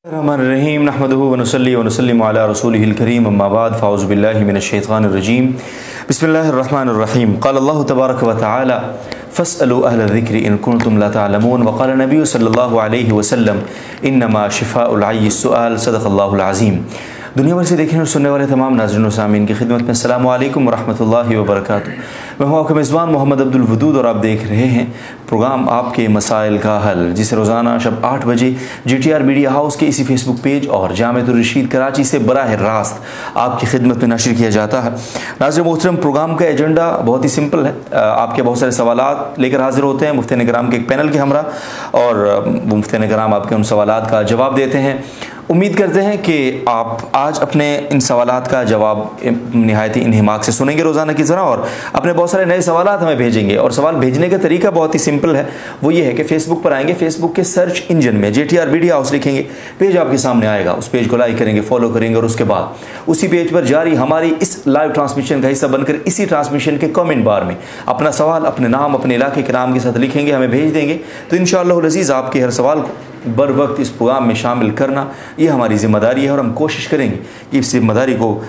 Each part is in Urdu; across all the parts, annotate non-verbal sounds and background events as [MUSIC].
الرحمن الرحيم نحمده ونصلي ونسلم على رسوله الكريم أما بعد فأعوذ بالله من الشيطان الرجيم. بسم الله الرحمن الرحيم. قال الله تبارك وتعالى فاسألوا أهل الذكر إن كنتم لا تعلمون. وقال النبي صلى الله عليه وسلم إنما شفاء العي السؤال. صدق الله العظيم. دنیا بھر سے دیکھنے اور سننے والے تمام ناظرین و سامعین کی خدمت میں السلام علیکم ورحمۃ اللہ وبرکاتہ۔ میں ہوں آپ کا میزبان محمد عبد الودود اور آپ دیکھ رہے ہیں پروگرام آپ کے مسائل کا حل، جسے روزانہ شب آٹھ بجے G T R media house کے اسی فیس بک پیج اور جامع الرشید کراچی سے براہ راست آپ کی خدمت میں نشر کیا جاتا ہے۔ ناظر محترم، پروگرام کا ایجنڈا بہت ہی سمپل ہے۔ آپ کے بہت سارے سوالات لے کر حاضر ہوتے ہیں۔ مفتی نگرام کے ایک پینل کے ہمراہ اور مفتی نگرام آپ کے ان سوالات کا جواب دیتے ہیں۔ امید کرتے ہیں کہ آپ آج اپنے ان سوالات کا جواب نہایتی انہماک سے سنیں گے روزانہ کی طرح اور اپنے بہت سارے نئے سوالات ہمیں بھیجیں گے اور سوال بھیجنے کا طریقہ بہت ہی سمپل ہے۔ وہ یہ ہے کہ فیس بک پر آئیں گے۔ فیس بک کے سرچ انجن میں G T R media house لکھیں گے۔ پیج آپ کے سامنے آئے گا۔ اس پیج کو لائک کریں گے فالو کریں گے اور اس کے بعد اسی پیج پر جاری ہماری اس لائیو ٹرانسمیشن کا حصہ بن کر اسی ٹرانسمیشن کے کامنٹ بار میں اپنا سوال، اپنے نام، اپنے علاقے کے نام کے ساتھ لکھیں گے، ہمیں بھیج دیں گے۔ تو ان شاء اللہ عزیز، آپ کے ہر سوال کو بر وقت اس پروگرام میں شامل کرنا، یہ ہماری ذمہ داری ہے اور ہم کوشش کریں گے کہ اس ذمہ داری کو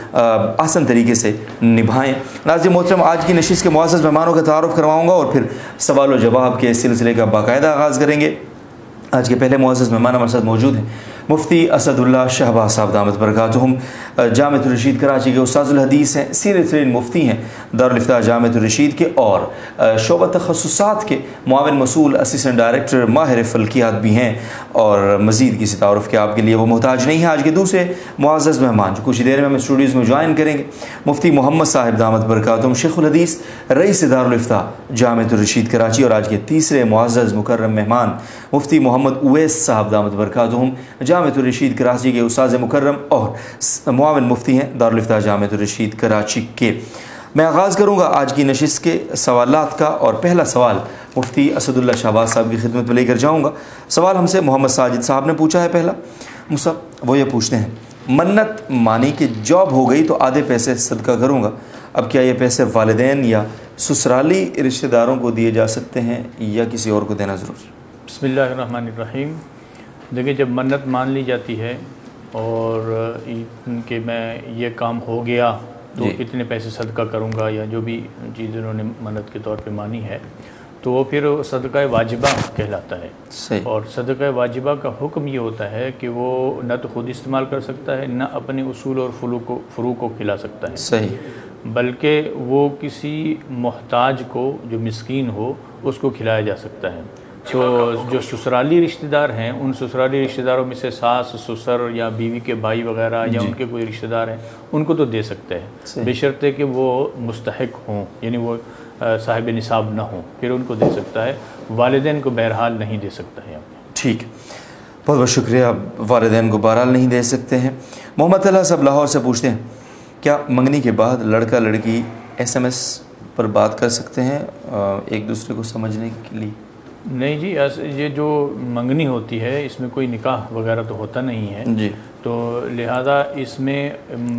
آسن طریقے سے نبھائیں۔ ناظرین محترم، آج کی نشست کے معزز مہمانوں کا تعارف کرواؤں گا اور پھر سوال و جواب کے سلسلے کا باقاعدہ آغاز کریں گے۔ آج کے پہلے معزز مہمان ہمارے ساتھ موجود ہیں۔ مفتی اسد اللہ شہباز صاحب دامت برکاتہم جامع الرشید کراچی کے استاذ الحدیث ہیں سیر ترین مفتی ہیں دارالفتہ جامع الرشید کے اور شعبہ تخصصات کے معاون مسئول اسسٹنٹ ڈائریکٹر ماہر فلکیات بھی ہیں اور مزید کسی تعارف کے آپ کے لیے وہ محتاج نہیں ہیں۔ آج کے دوسرے معزز مہمان جو کچھ دیر میں ہم اسٹوڈیوز میں جوائن کریں گے، مفتی محمد صاحب دامت برکاتہم، شیخ الحدیث، رئیس دارالفتہ جامع الرشید کراچی اور آج کے تیسرے معزز مکرم مہمان مفتی محمد اویس صاحب دامت برکاتہم جامع الرشید کراچی کے استاذ مکرم اور معاون مفتی ہیں دارالفتہ جامع الرشید کراچی کے۔ میں آغاز کروں گا آج کی نشست کے سوالات کا اور پہلا سوال مفتی اسد اللہ شہباز صاحب کی خدمت میں لے کر جاؤں گا۔ سوال ہم سے محمد ساجد صاحب نے پوچھا ہے پہلا۔ مصب وہ یہ پوچھتے ہیں، منت مانی کہ جاب ہو گئی تو آدھے پیسے صدقہ کروں گا۔ اب کیا یہ پیسے والدین یا سسرالی رشتہ داروں کو دیے جا سکتے ہیں یا کسی اور کو دینا ضرور بسم اللہ الرحمن الرحیم۔ دیکھیں جب منت مان لی جاتی ہے اور کہ میں یہ کام ہو گیا تو اتنے پیسے صدقہ کروں گا یا جو بھی چیز انہوں نے منت کے طور پہ مانی ہے تو وہ پھر صدقہ واجبہ کہلاتا ہے۔ صحیح۔ اور صدقہ واجبہ کا حکم یہ ہوتا ہے کہ وہ نہ تو خود استعمال کر سکتا ہے نہ اپنے اصول اور فلو کو فرو کو کھلا سکتا ہے۔ صحیح۔ بلکہ وہ کسی محتاج کو جو مسکین ہو اس کو کھلایا جا سکتا ہے۔ تو جو سسرالی رشتہ دار ہیں ان سسرالی رشتہ داروں میں سے ساس سسر یا بیوی کے بھائی وغیرہ یا ان کے کوئی رشتہ دار ہیں ان کو تو دے سکتے ہیں۔ بشرطے کہ وہ مستحق ہوں یعنی وہ صاحب نصاب نہ ہوں پھر ان کو دے سکتا ہے۔ والدین کو بہرحال نہیں دے سکتا ہے۔ ٹھیک۔ بہت بہت شکریہ والدین کو بہرحال نہیں دے سکتے ہیں۔ محمد اللہ صاحب لاہور سے پوچھتے ہیں کیا منگنی کے بعد لڑکا لڑکی ایس ایم ایس پر بات کر سکتے ہیں ایک دوسرے کو سمجھنے کے لیے؟ نہیں جی یہ جو منگنی ہوتی ہے اس میں کوئی نکاح وغیرہ تو ہوتا نہیں ہے۔ جی۔ تو لہذا اس میں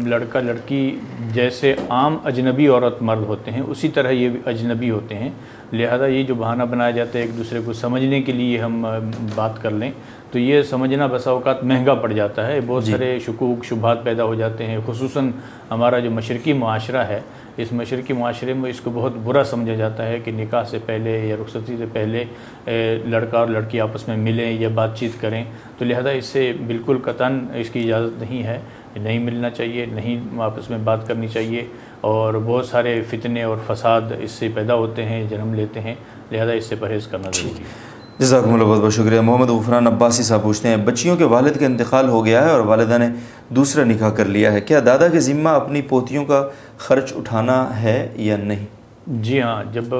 لڑکا لڑکی جیسے عام اجنبی عورت مرد ہوتے ہیں اسی طرح یہ اجنبی ہوتے ہیں۔ لہذا یہ جو بہانہ بنایا جاتا ہے ایک دوسرے کو سمجھنے کے لیے ہم بات کر لیں تو یہ سمجھنا بسا اوقات مہنگا پڑ جاتا ہے۔ بہت سارے شکوک شبہات پیدا ہو جاتے ہیں خصوصاً ہمارا جو مشرقی معاشرہ ہے اس مشرقی معاشرے میں اس کو بہت برا سمجھا جاتا ہے کہ نکاح سے پہلے یا رخصتی سے پہلے لڑکا اور لڑکی آپس میں ملیں یا بات چیت کریں۔ تو لہذا اس سے بالکل قطن اس کی اجازت نہیں ہے نہیں ملنا چاہیے، نہیں آپس میں بات کرنی چاہیے۔ اور بہت سارے فتنے اور فساد اس سے پیدا ہوتے ہیں، جنم لیتے ہیں۔ لہذا اس سے پرہیز کرنا ضروری ہے۔ جزاکم اللہ بہت بہت شکریہ۔ محمد غفران عباسی صاحب پوچھتے ہیں بچیوں کے والد کا انتقال ہو گیا ہے اور والدہ نے دوسرا نکاح کر لیا ہے۔ کیا دادا کے ذمہ اپنی پوتیوں کا خرچ اٹھانا ہے یا نہیں؟ جی ہاں جب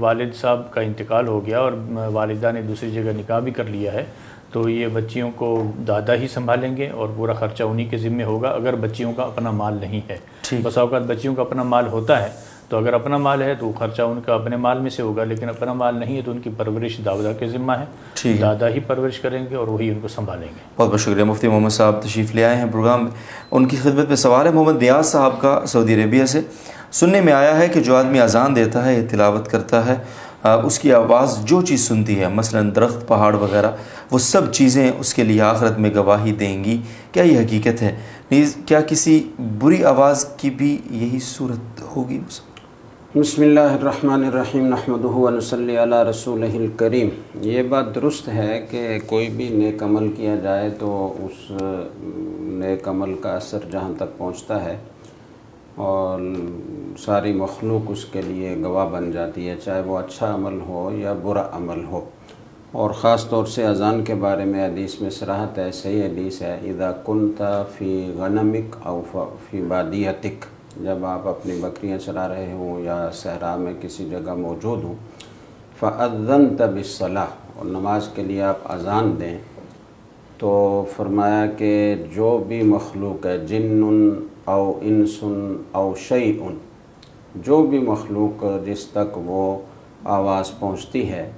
والد صاحب کا انتقال ہو گیا اور والدہ نے دوسری جگہ نکاح بھی کر لیا ہے تو یہ بچیوں کو دادا ہی سنبھالیں گے اور پورا خرچہ انہی کے ذمہ ہوگا۔ اگر بچیوں کا اپنا مال نہیں ہے بس اوقات بچیوں کا اپنا مال ہوتا ہے تو اگر اپنا مال ہے تو خرچہ ان کا اپنے مال میں سے ہوگا لیکن اپنا مال نہیں ہے تو ان کی پرورش دادا کے ذمہ ہے۔ دادا ہی پرورش کریں گے اور وہی ان کو سنبھالیں گے۔ بہت بہت شکریہ مفتی محمد صاحب تشریف لے آئے ہیں پروگرام۔ میں ان کی خدمت میں سوال ہے محمد نیاز صاحب کا سعودی عربیہ سے۔ سننے میں آیا ہے کہ جو آدمی اذان دیتا ہے تلاوت کرتا ہے اس کی آواز جو چیز سنتی ہے مثلا درخت پہاڑ وغیرہ وہ سب چیزیں اس کے لیے آخرت میں گواہی دیں گی۔ کیا یہ حقیقت ہے؟ نیز کیا کسی بری آواز کی بھی یہی صورت ہوگی؟ بسم اللہ الرحمن الرحیم، نحمدہ و علی رسول الکریم۔ یہ بات درست ہے کہ کوئی بھی نیک عمل کیا جائے تو اس نیک عمل کا اثر جہاں تک پہنچتا ہے اور ساری مخلوق اس کے لیے گواہ بن جاتی ہے، چاہے وہ اچھا عمل ہو یا برا عمل ہو۔ اور خاص طور سے اذان کے بارے میں حدیث میں صراحت ہے، صحیح حدیث ہے، اذا کنتا فی غنمک او فی بادیتک جب آپ اپنی بکریاں چلا رہے ہوں یا صحرا میں کسی جگہ موجود ہوں فعدن تب اور نماز کے لیے آپ اذان دیں۔ تو فرمایا کہ جو بھی مخلوق ہے، جن او انسن او شیئن جو بھی مخلوق جس تک وہ آواز پہنچتی ہے،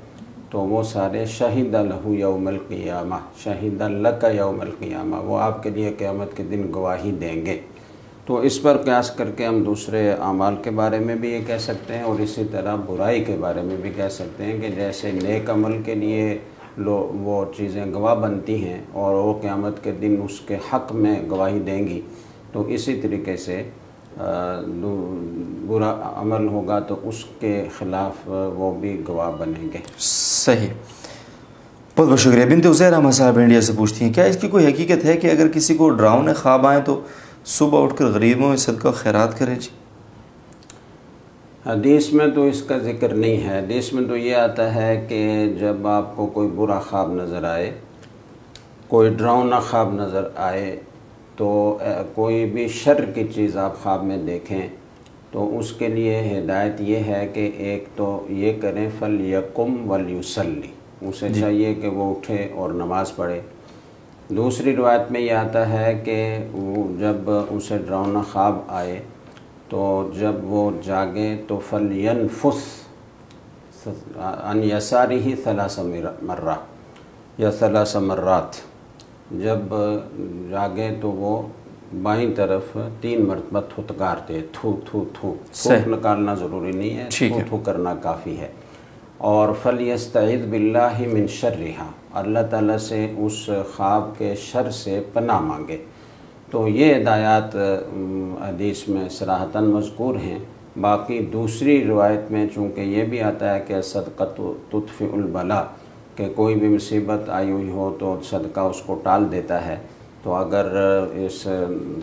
تو وہ سارے شہید لہو یوم القیامہ، شہید اللہ کا یوم القیامہ، وہ آپ کے لیے قیامت کے دن گواہی دیں گے۔ تو اس پر قیاس کر کے ہم دوسرے اعمال کے بارے میں بھی یہ کہہ سکتے ہیں اور اسی طرح برائی کے بارے میں بھی کہہ سکتے ہیں کہ جیسے نیک عمل کے لیے لو وہ چیزیں گواہ بنتی ہیں اور وہ قیامت کے دن اس کے حق میں گواہی دیں گی، تو اسی طریقے سے برا عمل ہوگا تو اس کے خلاف وہ بھی گواہ بنیں گے۔ صحیح۔ بہت بہت شکریہ۔ بنت عزیر احمد صاحب، انڈیا سے پوچھتی ہیں، کیا اس کی کوئی حقیقت ہے کہ اگر کسی کو ڈراؤنے خواب آئیں تو صبح اٹھ کر غریبوں میں صدقہ خیرات کرے جی۔ حدیث میں تو اس کا ذکر نہیں ہے۔ حدیث میں تو یہ آتا ہے کہ جب آپ کو کوئی برا خواب نظر آئے کوئی ڈراؤنا خواب نظر آئے تو کوئی بھی شر کی چیز آپ خواب میں دیکھیں تو اس کے لیے ہدایت یہ ہے کہ ایک تو یہ کریں فل یکم ولیوسلی اسے چاہیے کہ وہ اٹھے اور نماز پڑھے۔ دوسری روایت میں یہ آتا ہے کہ وہ جب اسے ڈراؤنا خواب آئے تو جب وہ جاگے تو فل ینفس ان یساری ہی ثلاث مرہ یا ثلاث مرات۔ جب جاگے تو وہ بائیں طرف تین مرتبہ تھتکار دے تھو تھو تھو۔ تھوک نکالنا ضروری نہیں ہے تھو تھو کرنا کافی ہے۔ اور فل یستعید باللہ من شرحا اللہ تعالیٰ سے اس خواب کے شر سے پناہ مانگے۔ تو یہ ہدایات حدیث میں صراحتاً مذکور ہیں۔ باقی دوسری روایت میں چونکہ یہ بھی آتا ہے کہ صدقت تطفی البلا کہ کوئی بھی مصیبت آئی ہوئی ہو تو صدقہ اس کو ٹال دیتا ہے۔ تو اگر اس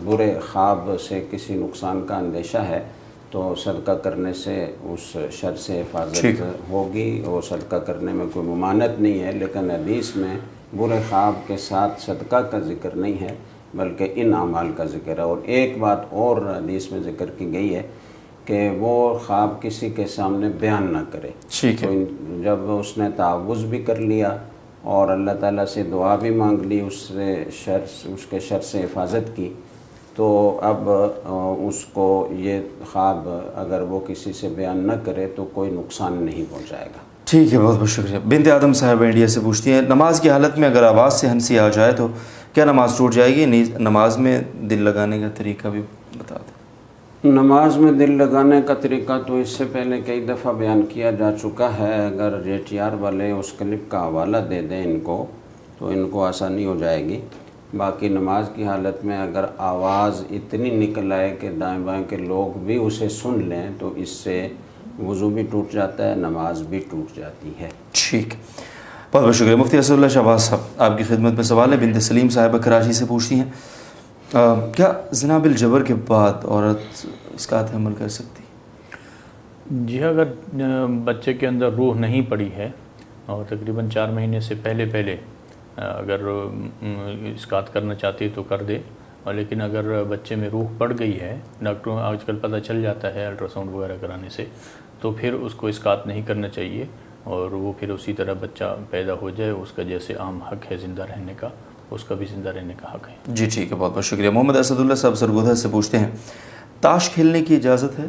برے خواب سے کسی نقصان کا اندیشہ ہے تو صدقہ کرنے سے اس شر سے حفاظت ہوگی اور صدقہ کرنے میں کوئی ممانت نہیں ہے لیکن حدیث میں برے خواب کے ساتھ صدقہ کا ذکر نہیں ہے بلکہ ان اعمال کا ذکر ہے۔ اور ایک بات اور حدیث میں ذکر کی گئی ہے کہ وہ خواب کسی کے سامنے بیان نہ کرے۔ ٹھیک ہے۔ جب اس نے تعوض بھی کر لیا اور اللہ تعالیٰ سے دعا بھی مانگ لی اس سے شر اس کے شر سے حفاظت کی تو اب اس کو یہ خواب اگر وہ کسی سے بیان نہ کرے تو کوئی نقصان نہیں پہنچائے گا۔ ٹھیک ہے بہت بہت شکریہ۔ بنت آدم صاحب انڈیا سے پوچھتی ہیں نماز کی حالت میں اگر آواز سے ہنسی آ جائے تو کیا نماز ٹوٹ جائے گی؟ نماز میں دل لگانے کا طریقہ بھی بتا دیں۔ نماز میں دل لگانے کا طریقہ تو اس سے پہلے کئی دفعہ بیان کیا جا چکا ہے۔ اگر ریٹ آر والے اس کلپ کا حوالہ دے دیں ان کو تو ان کو آسانی ہو جائے گی۔ باقی نماز کی حالت میں اگر آواز اتنی نکل آئے کہ دائیں بائیں کے لوگ بھی اسے سن لیں تو اس سے وضو بھی ٹوٹ جاتا ہے نماز بھی ٹوٹ جاتی ہے۔ ٹھیک۔ بہت بہت شکریہ مفتی اسد اللہ شہباز صاحب۔ آپ کی خدمت میں سوال ہے بنت سلیم صاحبہ کراچی سے پوچھتی ہیں۔ کیا زناب الجبر کے بعد عورت اس کا عمل کر سکتی؟ جی اگر بچے کے اندر روح نہیں پڑی ہے اور تقریباً چار مہینے سے پہلے پہلے اگر اسکات کرنا چاہتی ہے تو کر دے۔ اور لیکن اگر بچے میں روح پڑ گئی ہے ڈاکٹروں آج کل پتہ چل جاتا ہے الٹرا ساؤنڈ وغیرہ کرانے سے تو پھر اس کو اسکات نہیں کرنا چاہیے۔ اور وہ پھر اسی طرح بچہ پیدا ہو جائے اس کا جیسے عام حق ہے زندہ رہنے کا اس کا بھی زندہ رہنے کا حق ہے۔ جی ٹھیک ہے بہت بہت شکریہ۔ محمد اسد اللہ صاحب سرگودہ سے پوچھتے ہیں تاش کھیلنے کی اجازت ہے؟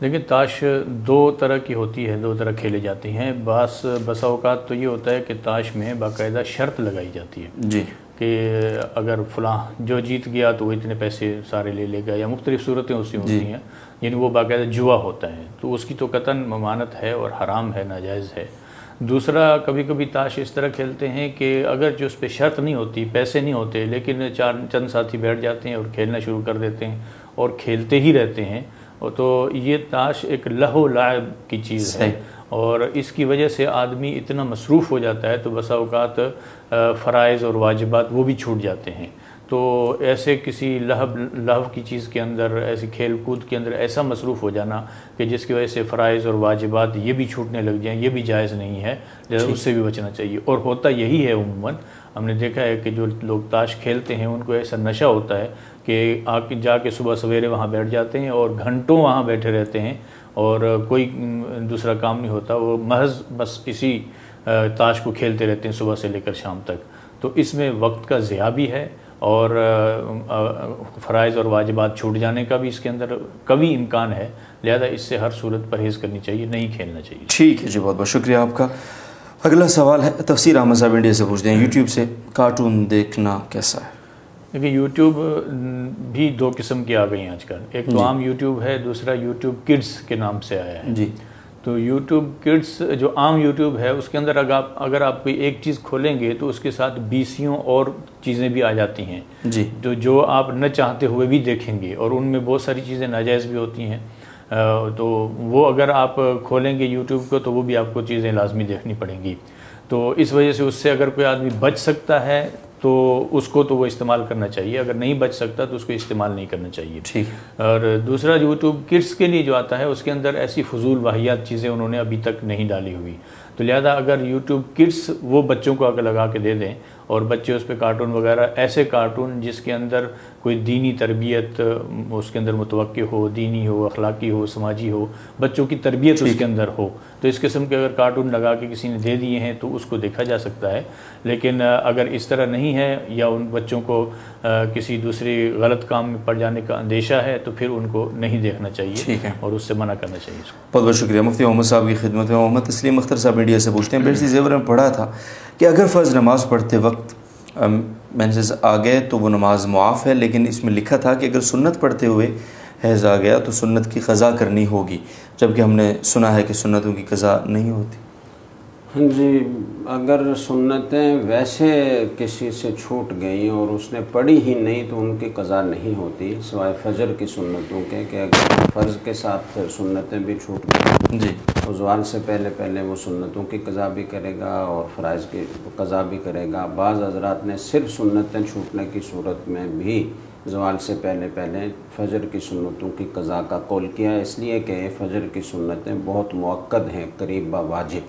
دیکھیں تاش دو طرح کی ہوتی ہے دو طرح کھیلے جاتی ہیں۔ بعض بسا اوقات تو یہ ہوتا ہے کہ تاش میں باقاعدہ شرط لگائی جاتی ہے جی۔ کہ اگر فلاں جو جیت گیا تو وہ اتنے پیسے سارے لے لے گا یا مختلف صورتیں اس سے ہوتی ہیں یعنی وہ باقاعدہ جوا ہوتا ہے۔ تو اس کی تو قطن ممانت ہے اور حرام ہے ناجائز ہے۔ دوسرا کبھی کبھی تاش اس طرح کھیلتے ہیں کہ اگر جو اس پہ شرط نہیں ہوتی پیسے نہیں ہوتے لیکن چار چند ساتھی بیٹھ جاتے ہیں اور کھیلنا شروع کر دیتے ہیں اور کھیلتے ہی رہتے ہیں۔ تو یہ تاش ایک لہو لعب کی چیز ہے۔ اور اس کی وجہ سے آدمی اتنا مصروف ہو جاتا ہے تو بسا اوقات فرائض اور واجبات وہ بھی چھوٹ جاتے ہیں۔ تو ایسے کسی لہب لہو کی چیز کے اندر ایسی کھیل کود کے اندر ایسا مصروف ہو جانا کہ جس کی وجہ سے فرائض اور واجبات یہ بھی چھوٹنے لگ جائیں یہ بھی جائز نہیں ہے جیسے اس سے بھی بچنا چاہیے۔ اور ہوتا یہی ہے عموماً ہم نے دیکھا ہے کہ جو لوگ تاش کھیلتے ہیں ان کو ایسا نشہ ہوتا ہے کہ آ کے جا کے صبح سویرے وہاں بیٹھ جاتے ہیں اور گھنٹوں وہاں بیٹھے رہتے ہیں اور کوئی دوسرا کام نہیں ہوتا وہ محض بس اسی تاش کو کھیلتے رہتے ہیں صبح سے لے کر شام تک۔ تو اس میں وقت کا ضیاع بھی ہے اور فرائض اور واجبات چھوٹ جانے کا بھی اس کے اندر کبھی امکان ہے لہذا اس سے ہر صورت پرہیز کرنی چاہیے نہیں کھیلنا چاہیے۔ ٹھیک ہے جی بہت بہت شکریہ آپ کا۔ اگلا سوال ہے تفسیر احمد صاحب انڈیا سے پوچھتے ہیں یوٹیوب سے کارٹون دیکھنا کیسا ہے؟ دیکھیں یوٹیوب بھی دو قسم کی آ گئی ہیں آج کل۔ ایک تو عام یوٹیوب ہے دوسرا یوٹیوب کڈس کے نام سے آیا ہے۔ جی۔ تو یوٹیوب کڈس جو عام یوٹیوب ہے اس کے اندر اگر آپ اگر آپ کوئی ایک چیز کھولیں گے تو اس کے ساتھ بیسیوں اور چیزیں بھی آ جاتی ہیں۔ جی۔ جو جو آپ نہ چاہتے ہوئے بھی دیکھیں گے اور ان میں بہت ساری چیزیں ناجائز بھی ہوتی ہیں۔ تو وہ اگر آپ کھولیں گے یوٹیوب کو تو وہ بھی آپ کو چیزیں لازمی دیکھنی پڑیں گی۔ تو اس وجہ سے اس سے اگر کوئی آدمی بچ سکتا ہے تو اس کو تو وہ استعمال کرنا چاہیے۔ اگر نہیں بچ سکتا تو اس کو استعمال نہیں کرنا چاہیے۔ ٹھیک۔ اور دوسرا یوٹیوب کڈس کے لیے جو آتا ہے اس کے اندر ایسی فضول واحیات چیزیں انہوں نے ابھی تک نہیں ڈالی ہوئی۔ تو لہذا اگر یوٹیوب کڈس وہ بچوں کو اگر لگا کے دے دیں اور بچے اس پہ کارٹون وغیرہ ایسے کارٹون جس کے اندر کوئی دینی تربیت اس کے اندر متوقع ہو دینی ہو اخلاقی ہو سماجی ہو بچوں کی تربیت اس کے اندر ہو۔ تو اس قسم کے اگر کارٹون لگا کے کسی نے دے دیے ہیں تو اس کو دیکھا جا سکتا ہے۔ لیکن اگر اس طرح نہیں ہے یا ان بچوں کو کسی دوسری غلط کام میں پڑ جانے کا اندیشہ ہے تو پھر ان کو نہیں دیکھنا چاہیے اور اس سے منع کرنا چاہیے بہت بہت شکریہ مفتی محمد صاحب کی خدمت میں۔ محمد تسلیم اختر صاحب میڈیا سے پوچھتے ہیں۔ بیٹسی زیور میں پڑھا تھا۔ کہ اگر فرض نماز پڑھتے وقت مینسز آ گئے تو وہ نماز معاف ہے لیکن اس میں لکھا تھا کہ اگر سنت پڑھتے ہوئے حیض آ گیا تو سنت کی قضا کرنی ہوگی جبکہ ہم نے سنا ہے کہ سنتوں کی قضا نہیں ہوتی۔ ہاں جی اگر سنتیں ویسے کسی سے چھوٹ گئیں اور اس نے پڑھی ہی نہیں تو ان کی قضا نہیں ہوتی سوائے فجر کی سنتوں کے کہ اگر فرض کے ساتھ سنتیں بھی چھوٹ گئیں۔ جی۔ تو زوال سے پہلے پہلے وہ سنتوں کی قضا بھی کرے گا اور فرائض کی قضا بھی کرے گا۔ بعض حضرات نے صرف سنتیں چھوٹنے کی صورت میں بھی زوال سے پہلے پہلے فجر کی سنتوں کی قضا کا قول کیا، اس لیے کہ فجر کی سنتیں بہت موقع ہیں، قریب با واجب۔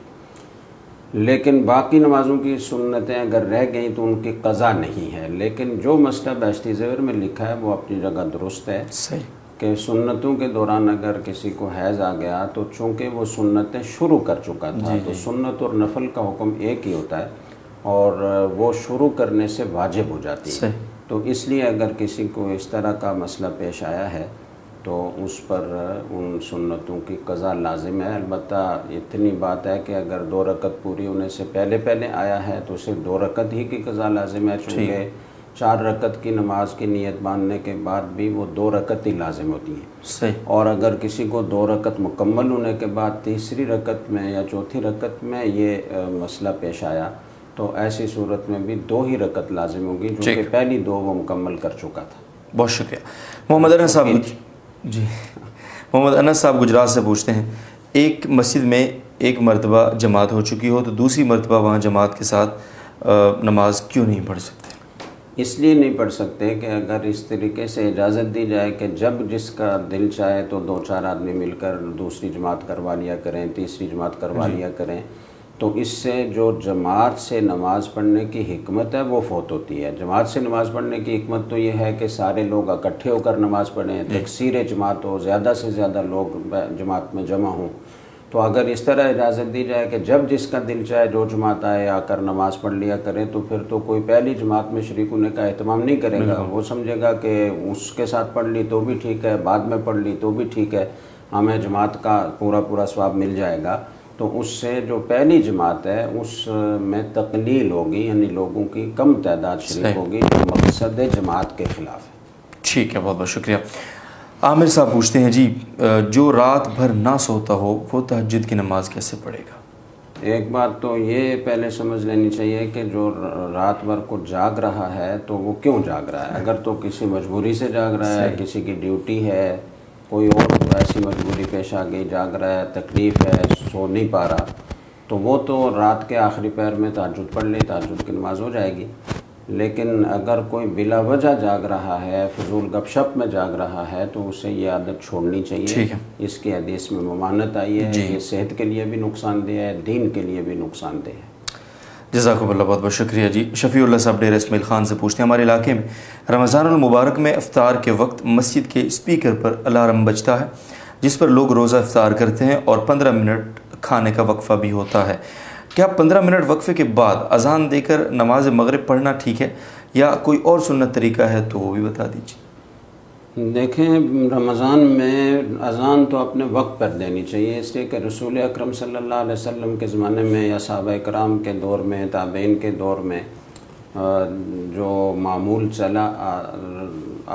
لیکن باقی نمازوں کی سنتیں اگر رہ گئیں تو ان کی قضا نہیں ہے۔ لیکن جو مسئلہ بیشتی زیور میں لکھا ہے وہ اپنی جگہ درست ہے۔ صحیح۔ کہ سنتوں کے دوران اگر کسی کو حیض آ گیا تو چونکہ وہ سنتیں شروع کر چکا تھا جی، تو جی۔ سنت اور نفل کا حکم ایک ہی ہوتا ہے اور وہ شروع کرنے سے واجب ہو جاتی ہے۔ تو اس لیے اگر کسی کو اس طرح کا مسئلہ پیش آیا ہے تو اس پر ان سنتوں کی قضا لازم ہے۔ البتہ اتنی بات ہے کہ اگر دو رکت پوری ہونے سے پہلے پہلے آیا ہے تو صرف دو رکت ہی کی قضا لازم ہے چونکہ چار رکت کی نماز کی نیت باندھنے کے بعد بھی وہ دو رکت ہی لازم ہوتی ہیں۔ صحیح۔ اور اگر کسی کو دو رکت مکمل ہونے کے بعد تیسری رکت میں یا چوتھی رکت میں یہ مسئلہ پیش آیا تو ایسی صورت میں بھی دو ہی رکت لازم ہوگی جو کہ پہلی دو وہ مکمل کر چکا تھا۔ بہت شکریہ۔ محمد انس صاحب جی۔ محمد انس صاحب گجرات سے پوچھتے ہیں ایک مسجد میں ایک مرتبہ جماعت ہو چکی ہو تو دوسری مرتبہ وہاں جماعت کے ساتھ نماز کیوں نہیں پڑھ سکتے؟ اس لیے نہیں پڑھ سکتے کہ اگر اس طریقے سے اجازت دی جائے کہ جب جس کا دل چاہے تو دو چار آدمی مل کر دوسری جماعت کروا لیا کریں تیسری جماعت کروا لیا کریں۔ تو اس سے جو جماعت سے نماز پڑھنے کی حکمت ہے وہ فوت ہوتی ہے۔ جماعت سے نماز پڑھنے کی حکمت تو یہ ہے کہ سارے لوگ اکٹھے ہو کر نماز پڑھیں تکثیر جماعت ہو زیادہ سے زیادہ لوگ جماعت میں جمع ہوں۔ تو اگر اس طرح اجازت دی جائے کہ جب جس کا دل چاہے جو جماعت آئے آ کر نماز پڑھ لیا کرے تو پھر تو کوئی پہلی جماعت میں شریک ہونے کا اہتمام نہیں کرے گا۔ وہ سمجھے گا کہ اس کے ساتھ پڑھ لی تو بھی ٹھیک ہے بعد میں پڑھ لی تو بھی ٹھیک ہے ہمیں جماعت کا پورا پورا ثواب مل جائے گا۔ تو اس سے جو پہلی جماعت ہے اس میں تقلیل ہوگی یعنی لوگوں کی کم تعداد شریک ہوگی جو مقصد جماعت کے خلاف ہے۔ ٹھیک ہے بہت بہت شکریہ۔ عامر صاحب پوچھتے ہیں جی جو رات بھر نہ سوتا ہو وہ تہجد کی نماز کیسے پڑھے گا؟ ایک بات تو یہ پہلے سمجھ لینی چاہیے کہ جو رات بھر کو جاگ رہا ہے تو وہ کیوں جاگ رہا ہے؟ اگر تو کسی مجبوری سے جاگ رہا ہے کسی کی ڈیوٹی ہے کوئی اور ایسی مجبوری پیش آ گئی جاگ رہا ہے تکلیف ہے سو نہیں پا رہا تو وہ تو رات کے آخری پیر میں تعجد پڑھ لے تعجد کی نماز ہو جائے گی۔ لیکن اگر کوئی بلا وجہ جاگ رہا ہے فضول گپ شپ میں جاگ رہا ہے تو اسے یہ عادت چھوڑنی چاہیے۔ اس کی حدیث میں ممانت آئی ہے۔ جی۔ یہ صحت کے لیے بھی نقصان دہ ہے دین کے لیے بھی نقصان دہ ہے۔ جزاکم اللہ بہت بہت شکریہ جی۔ شفیع اللہ صاحب ڈیر اسمیل خان سے پوچھتے ہیں ہمارے علاقے میں رمضان المبارک میں افطار کے وقت مسجد کے اسپیکر پر الارم بجتا ہے جس پر لوگ روزہ افطار کرتے ہیں اور پندرہ منٹ کھانے کا وقفہ بھی ہوتا ہے۔ کیا پندرہ منٹ وقفے کے بعد اذان دے کر نماز مغرب پڑھنا ٹھیک ہے یا کوئی اور سنت طریقہ ہے تو وہ بھی بتا دیجیے۔ دیکھیں، رمضان میں اذان تو اپنے وقت پر دینی چاہیے، اس لیے کہ رسول اکرم صلی اللہ علیہ وسلم کے زمانے میں یا صحابہ اکرام کے دور میں، تابعین کے دور میں جو معمول چلا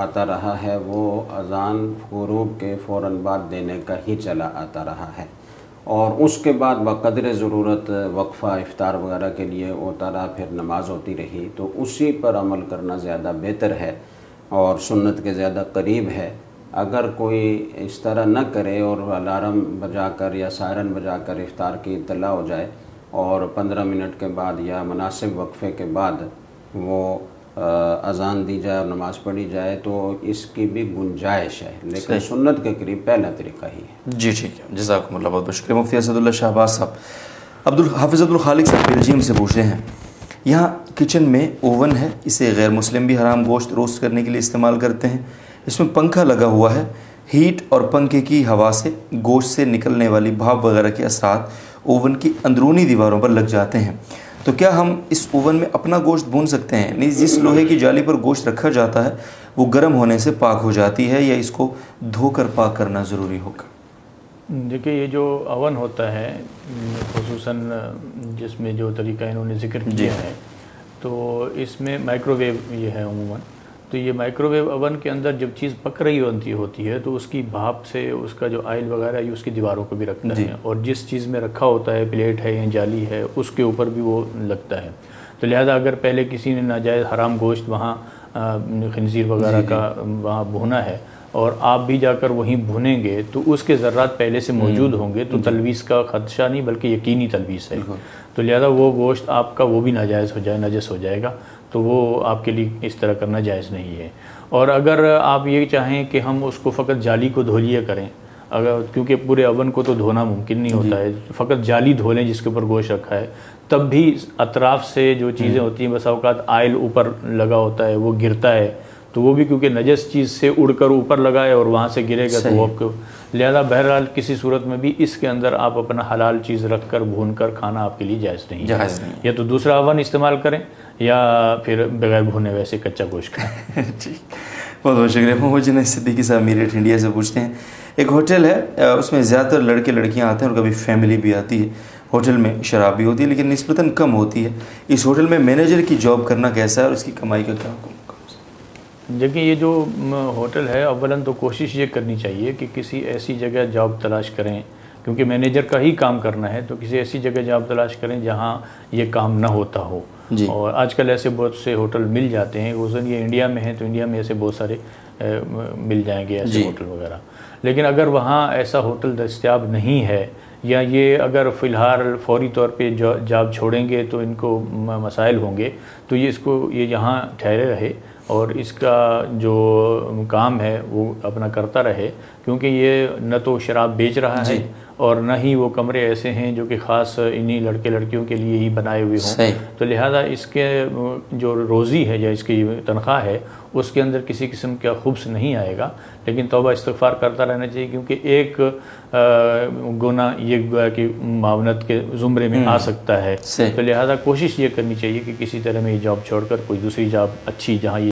آتا رہا ہے، وہ اذان غروب کے فوراً بعد دینے کا ہی چلا آتا رہا ہے۔ اور اس کے بعد بقدر ضرورت وقفہ افطار وغیرہ کے لیے ہوتا رہا پھر نماز ہوتی رہی تو اسی پر عمل کرنا زیادہ بہتر ہے اور سنت کے زیادہ قریب ہے۔ اگر کوئی اس طرح نہ کرے اور الارم بجا کر یا سائرن بجا کر افطار کی اطلاع ہو جائے اور پندرہ منٹ کے بعد یا مناسب وقفے کے بعد وہ اذان دی جائے اور نماز پڑھی جائے تو اس کی بھی گنجائش ہے لیکن سنت کے قریب پہلا طریقہ ہی ہے۔ جی ٹھیک ہے جزاکم اللہ بہت بہت شکریہ۔ مفتی اسد اللہ شہباز صاحب عبد الحافظ عبدالخالق صاحب بیلجیم سے پوچھتے ہیں یہاں کچن میں اوون ہے اسے غیر مسلم بھی حرام گوشت روسٹ کرنے کے لیے استعمال کرتے ہیں۔ اس میں پنکھا لگا ہوا ہے ہیٹ اور پنکھے کی ہوا سے گوشت سے نکلنے والی بھاپ وغیرہ کے اثرات اوون کی اندرونی دیواروں پر لگ جاتے ہیں۔ تو کیا ہم اس اوون میں اپنا گوشت بھون سکتے ہیں؟ نہیں جس لوہے کی جالی پر گوشت رکھا جاتا ہے وہ گرم ہونے سے پاک ہو جاتی ہے یا اس کو دھو کر پاک کرنا ضروری ہوگا؟ دیکھیے یہ جو اوون ہوتا ہے خصوصاً جس میں جو طریقہ انہوں نے ذکر کیا جی۔ ہے تو اس میں مائکرو ویو یہ ہے عموماً۔ تو یہ مائکرو ویو اوون کے اندر جب چیز پک رہی ہوتی ہوتی ہے تو اس کی بھاپ سے اس کا جو آئل وغیرہ یہ اس کی دیواروں کو بھی رکھتا جی۔ ہے۔ اور جس چیز میں رکھا ہوتا ہے پلیٹ ہے یا جالی ہے اس کے اوپر بھی وہ لگتا ہے۔ تو لہٰذا اگر پہلے کسی نے ناجائز حرام گوشت وہاں خنزیر وغیرہ جی، جی۔ کا وہاں بھونا ہے اور آپ بھی جا کر وہیں بھونیں گے تو اس کے ذرات پہلے سے موجود ہوں۔ گے تو تلویز کا خدشہ نہیں بلکہ یقینی تلویز ہے۔ تو لہذا وہ گوشت آپ کا وہ بھی ناجائز ہو جائے نجس ہو جائے گا۔ تو وہ آپ کے لیے اس طرح کرنا جائز نہیں ہے۔ اور اگر آپ یہ چاہیں کہ ہم اس کو فقط جالی کو دھو لیا کریں اگر کیونکہ پورے اوون کو تو دھونا ممکن نہیں ہوتا جی۔ ہے فقط جالی دھو لیں جس کے اوپر گوشت رکھا ہے تب بھی اطراف سے جو چیزیں ہوتی ہیں بس اوقات آئل اوپر لگا ہوتا ہے وہ گرتا ہے۔ تو وہ بھی کیونکہ نجس چیز سے اڑ کر اوپر لگائے اور وہاں سے گرے گا تو وہ آپ کو لہذا بہرحال کسی صورت میں بھی اس کے اندر آپ اپنا حلال چیز رکھ کر بھون کر کھانا آپ کے لیے جائز نہیں جائز نہیں یا تو دوسرا اوون استعمال کریں یا پھر بغیر بھونے ویسے کچا گوشت کھائیں۔ [LAUGHS] جی بہت بہت شکریہ۔ محمد جنید صدیقی صاحب میریٹ انڈیا سے پوچھتے ہیں۔ ایک ہوٹل ہے اس میں زیادہ تر لڑکے لڑکیاں آتے ہیں اور کبھی فیملی بھی آتی ہے۔ ہوٹل میں شراب بھی ہوتی ہے لیکن نسبتاً کم ہوتی ہے۔ اس ہوٹل میں مینیجر کی جاب کرنا کیسا ہے اور اس کی کمائی کا کیا حکم؟ دیکھیں یہ جو ہوٹل ہے اولاً تو کوشش یہ کرنی چاہیے کہ کسی ایسی جگہ جاب تلاش کریں کیونکہ مینیجر کا ہی کام کرنا ہے تو کسی ایسی جگہ جاب تلاش کریں جہاں یہ کام نہ ہوتا ہو۔ جی۔ اور آج کل ایسے بہت سے ہوٹل مل جاتے ہیں غزن یہ انڈیا میں ہیں تو انڈیا میں ایسے بہت سارے مل جائیں گے ایسے جی۔ ہوٹل وغیرہ۔ لیکن اگر وہاں ایسا ہوٹل دستیاب نہیں ہے یا یہ اگر فی الحال فوری طور پہ جاب چھوڑیں گے تو ان کو مسائل ہوں گے تو یہ اس کو یہ یہاں ٹھہرے رہے۔ اور اس کا جو کام ہے وہ اپنا کرتا رہے کیونکہ یہ نہ تو شراب بیچ رہا ہے جی۔ اور نہ ہی وہ کمرے ایسے ہیں جو کہ خاص انہی لڑکے لڑکیوں کے لیے ہی بنائے ہوئے ہوں۔ تو لہٰذا اس کے جو روزی ہے یا اس کی تنخواہ ہے اس کے اندر کسی قسم کا خوبص نہیں آئے گا۔ لیکن توبہ استغفار کرتا رہنا چاہیے کیونکہ ایک گناہ یہ گویا کہ معاونت کے زمرے میں آ سکتا ہے۔ تو لہٰذا کوشش یہ کرنی چاہیے کہ کسی طرح میں یہ جاب چھوڑ کر کوئی دوسری جاب اچھی جہاں یہ